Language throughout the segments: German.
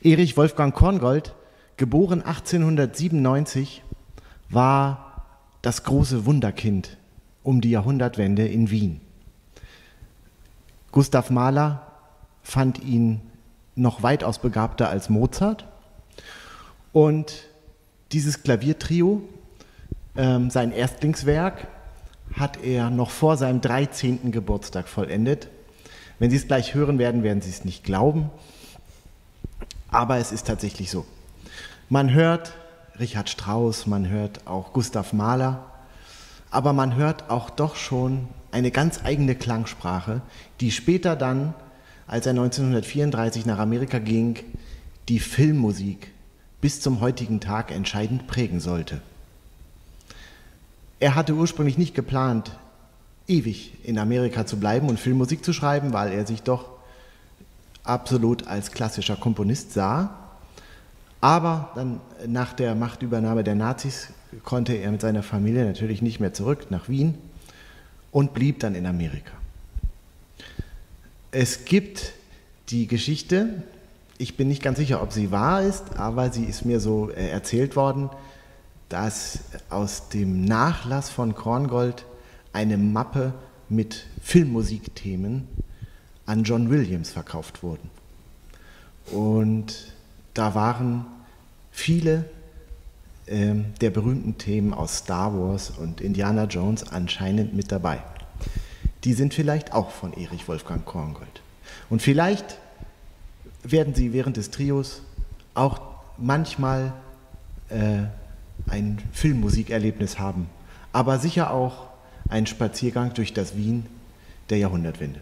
Erich Wolfgang Korngold, geboren 1897, war das große Wunderkind um die Jahrhundertwende in Wien. Gustav Mahler fand ihn noch weitaus begabter als Mozart. Und dieses Klaviertrio, ähm, sein Erstlingswerk, hat er noch vor seinem 13. Geburtstag vollendet. Wenn Sie es gleich hören werden, werden Sie es nicht glauben. Aber es ist tatsächlich so. Man hört Richard Strauss, man hört auch Gustav Mahler, aber man hört auch doch schon eine ganz eigene Klangsprache, die später dann, als er 1934 nach Amerika ging, die Filmmusik bis zum heutigen Tag entscheidend prägen sollte. Er hatte ursprünglich nicht geplant, ewig in Amerika zu bleiben und Filmmusik zu schreiben, weil er sich doch absolut als klassischer Komponist sah. Aber dann nach der Machtübernahme der Nazis konnte er mit seiner Familie natürlich nicht mehr zurück nach Wien und blieb dann in Amerika. Es gibt die Geschichte, ich bin nicht ganz sicher, ob sie wahr ist, aber sie ist mir so äh, erzählt worden, dass aus dem Nachlass von Korngold eine Mappe mit Filmmusikthemen an John Williams verkauft wurden. Und da waren viele ähm, der berühmten Themen aus Star Wars und Indiana Jones anscheinend mit dabei. Die sind vielleicht auch von Erich Wolfgang Korngold. Und vielleicht werden Sie während des Trios auch manchmal äh, ein Filmmusikerlebnis haben, aber sicher auch einen Spaziergang durch das Wien der Jahrhundertwende.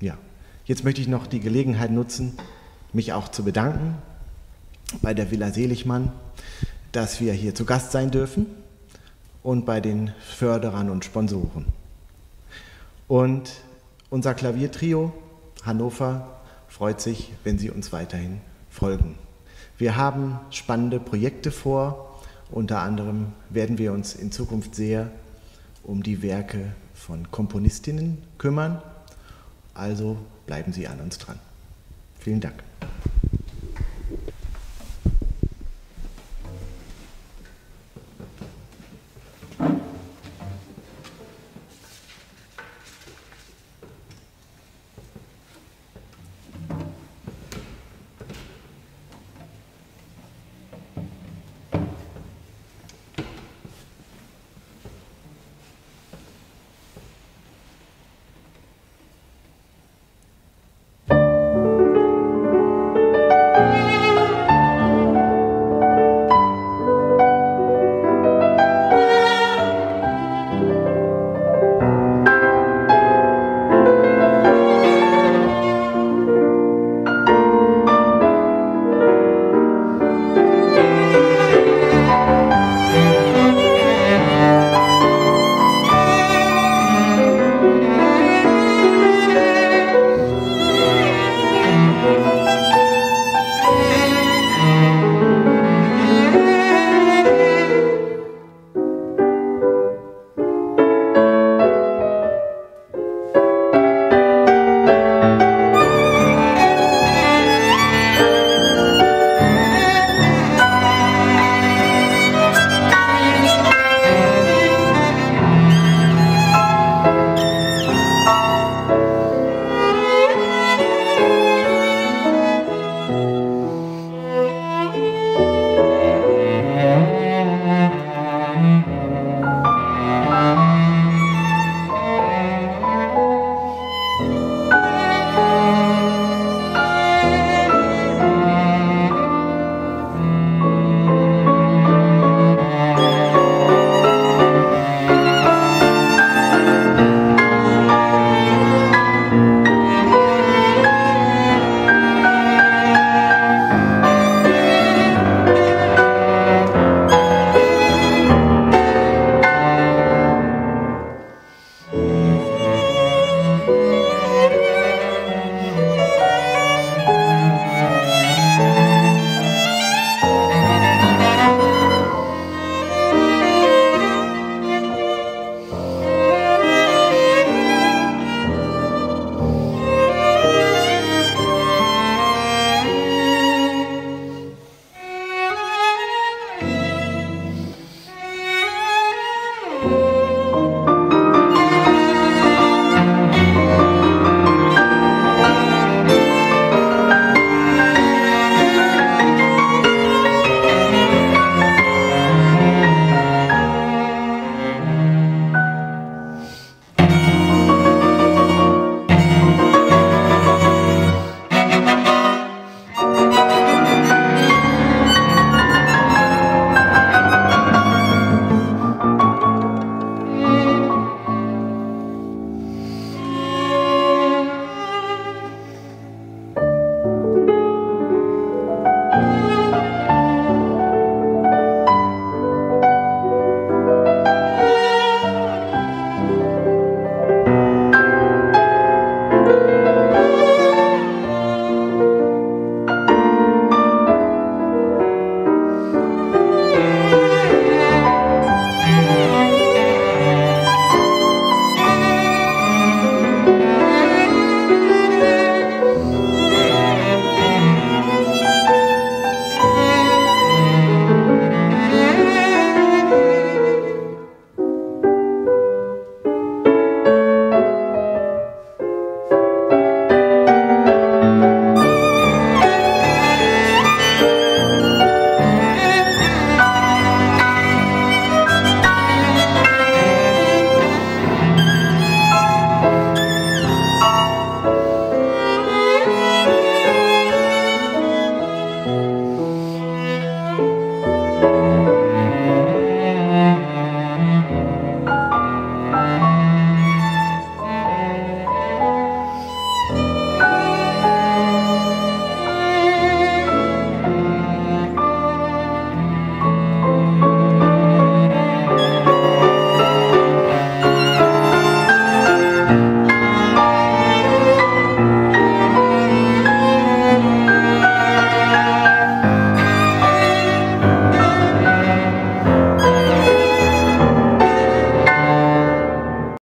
Ja, jetzt möchte ich noch die Gelegenheit nutzen, mich auch zu bedanken bei der Villa Seligmann, dass wir hier zu Gast sein dürfen und bei den Förderern und Sponsoren. Und unser Klaviertrio Hannover freut sich, wenn Sie uns weiterhin folgen. Wir haben spannende Projekte vor. Unter anderem werden wir uns in Zukunft sehr um die Werke von Komponistinnen kümmern. Also bleiben Sie an uns dran. Vielen Dank.